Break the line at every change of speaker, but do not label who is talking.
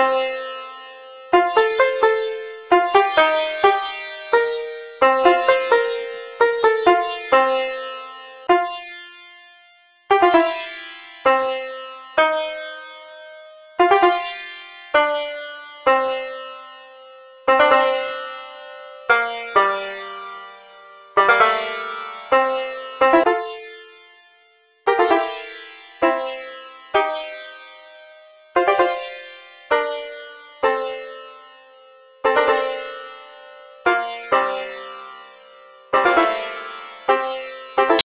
you Thanks.